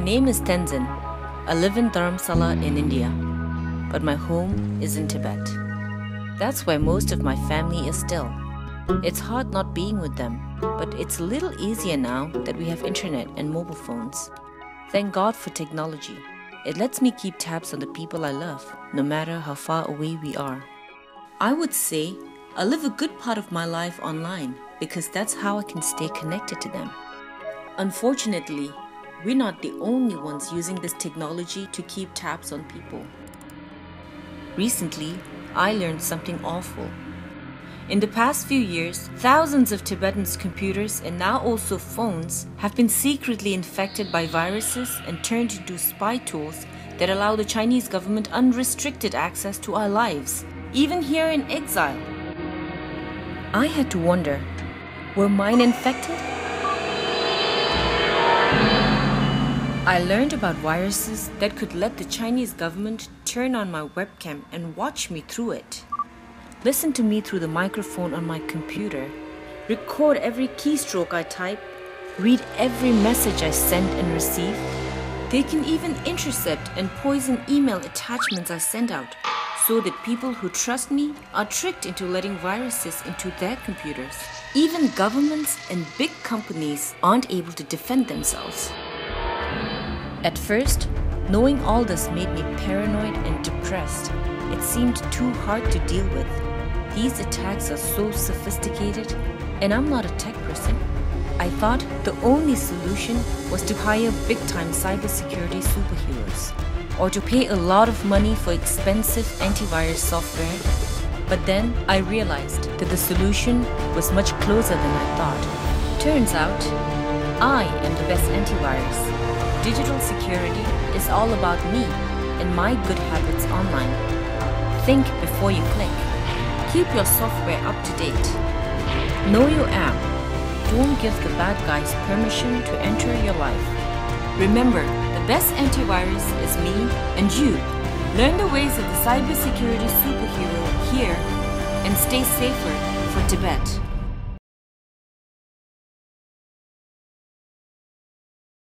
My name is Tenzin. I live in Dharamsala in India, but my home is in Tibet. That's where most of my family is still. It's hard not being with them, but it's a little easier now that we have internet and mobile phones. Thank God for technology. It lets me keep tabs on the people I love, no matter how far away we are. I would say I live a good part of my life online because that's how I can stay connected to them. Unfortunately, we're not the only ones using this technology to keep tabs on people. Recently, I learned something awful. In the past few years, thousands of Tibetans' computers and now also phones have been secretly infected by viruses and turned into spy tools that allow the Chinese government unrestricted access to our lives, even here in exile. I had to wonder were mine infected? I learned about viruses that could let the Chinese government turn on my webcam and watch me through it. Listen to me through the microphone on my computer, record every keystroke I type, read every message I send and receive. They can even intercept and poison email attachments I send out so that people who trust me are tricked into letting viruses into their computers. Even governments and big companies aren't able to defend themselves. At first, knowing all this made me paranoid and depressed. It seemed too hard to deal with. These attacks are so sophisticated, and I'm not a tech person. I thought the only solution was to hire big time cybersecurity superheroes, or to pay a lot of money for expensive antivirus software. But then I realized that the solution was much closer than I thought. Turns out, I am the best antivirus. Digital security is all about me and my good habits online. Think before you click. Keep your software up to date. Know your app. Don't give the bad guys permission to enter your life. Remember, the best antivirus is me and you. Learn the ways of the cybersecurity superhero here and stay safer for Tibet.